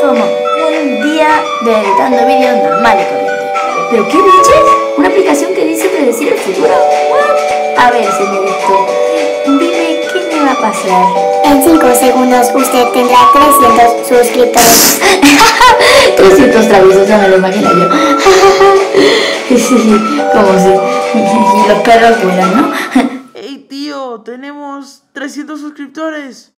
como un día de editando vídeos normal y corriente. ¿Pero qué dices? ¿Una aplicación que dice predecir el futuro? ¿What? A ver, señorito, dime qué me va a pasar. En 5 segundos usted tendrá 300 suscriptores. 300 traviesos, ya me lo imagino yo. como si los perros vuelan, ¿no? ¡Ey, tío! ¡Tenemos 300 suscriptores!